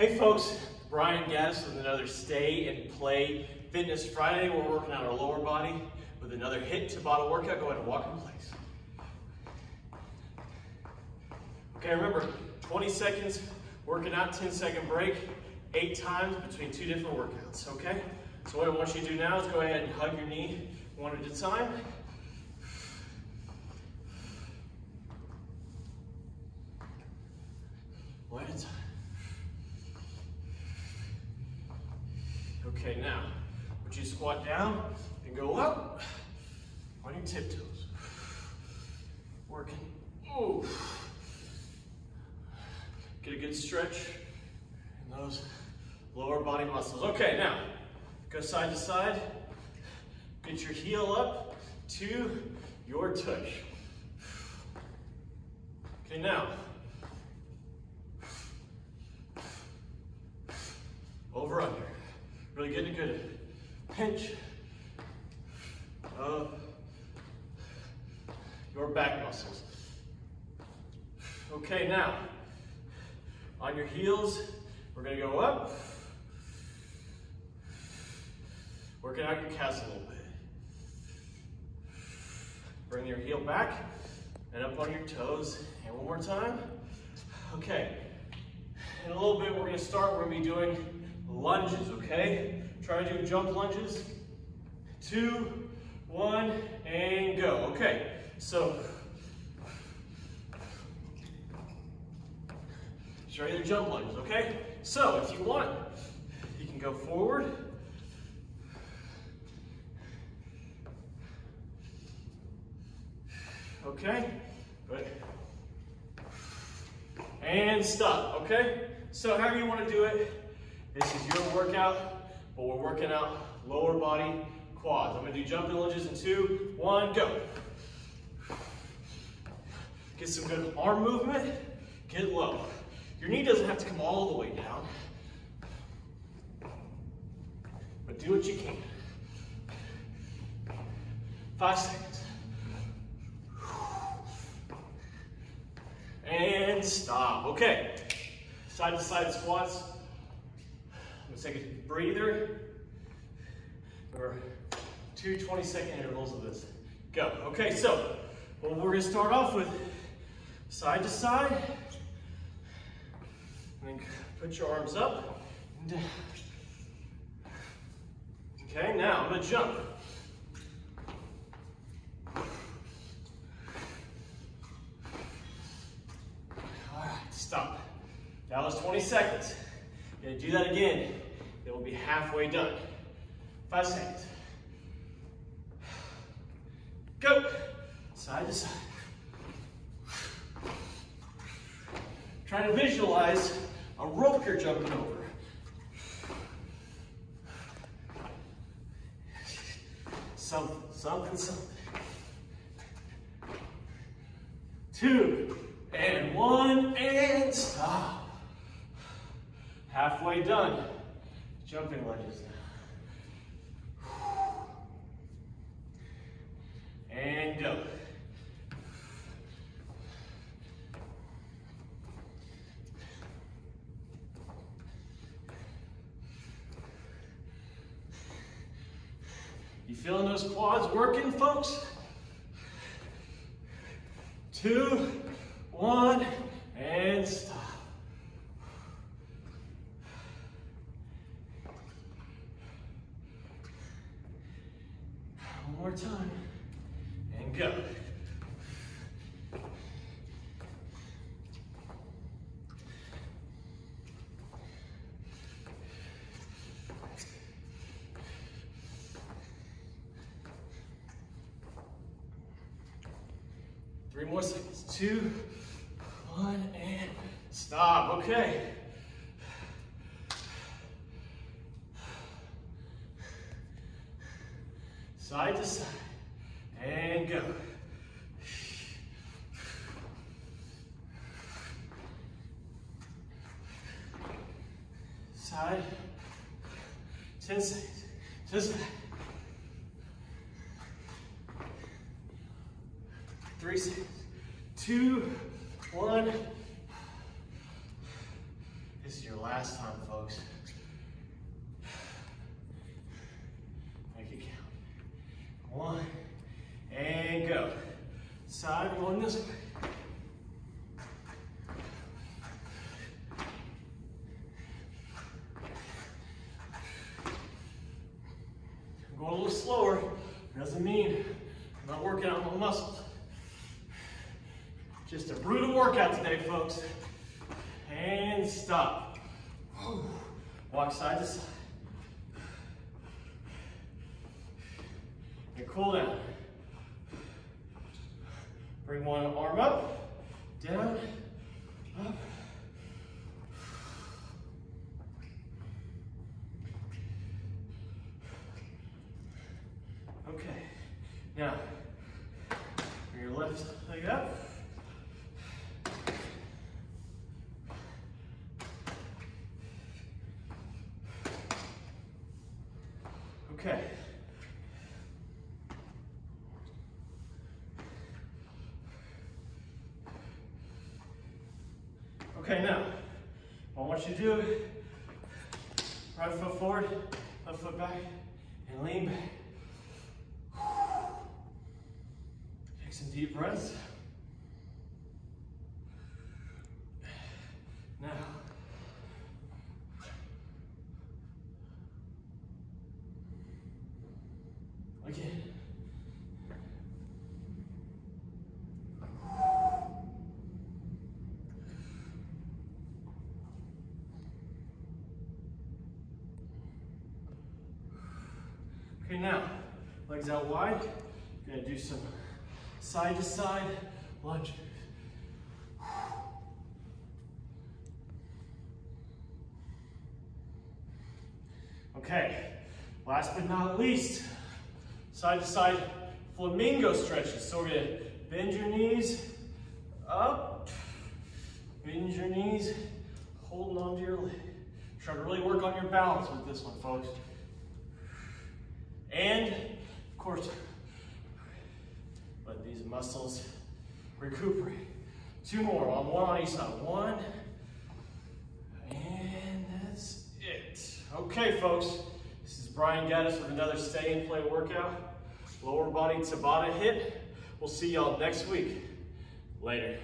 Hey folks, Brian Gaddis with another Stay and Play Fitness Friday. We're working on our lower body with another HIIT Tabata workout. Go ahead and walk in place. Okay, remember, 20 seconds working out, 10 second break, eight times between two different workouts, okay? So what I want you to do now is go ahead and hug your knee one at a time. One at a time. Okay, now, would you squat down and go up on your tiptoes. Working. Ooh. Get a good stretch in those lower body muscles. Okay, now, go side to side. Get your heel up to your tush. Okay, now, over under. Really getting a good pinch of your back muscles. Okay, now, on your heels, we're gonna go up. Working out your calves a little bit. Bring your heel back and up on your toes. And one more time. Okay, in a little bit, we're gonna start, we're gonna be doing lunges, okay? Try to do jump lunges. Two, one, and go. Okay, so you the jump lunges, okay? So if you want, you can go forward. Okay, good. And stop, okay? So however you want to do it, this is your workout, but we're working out lower body quads. I'm gonna do jumping lunges in two, one, go. Get some good arm movement, get low. Your knee doesn't have to come all the way down, but do what you can. Five seconds. And stop, okay. Side to side squats. Let's take a breather. Or two 20 second intervals of this. Go. Okay, so well, we're gonna start off with side to side. And then put your arms up. Okay, now I'm gonna jump. All right, stop. That was 20 seconds. You're gonna do that again. Be halfway done. Five seconds. Go. Side to side. Try to visualize a rope you're jumping over. Something, something, something. Two, and one, and stop. Halfway done. Jumping lunges. And go. You feeling those quads working, folks? Two, one, and stop. One more time, and go. Three more seconds. Two, one, and stop. Okay. Side to side. And go. Side. 10 seconds. Three seconds. Two, one. This is your last time, folks. Make it count. One, and go. Way. Going a little slower doesn't mean I'm not working out my muscles. Just a brutal workout today, folks. And stop. Walk side to side. And cool down. Bring one arm up, down, up. Okay, now, bring your left leg up. Okay now, Want you do right foot forward, left foot back, and lean back. Take some deep breaths. Now, again. Okay, now, legs out wide. Gonna do some side to side lunges. Okay, last but not least, side to side flamingo stretches. So we're gonna bend your knees up, bend your knees, holding onto your leg. Try to really work on your balance with this one, folks. And, of course, let these muscles recuperate. Two more, on one on each side. One, and that's it. Okay, folks, this is Brian Gaddis with another Stay and Play workout. Lower body Tabata HIIT. We'll see y'all next week. Later.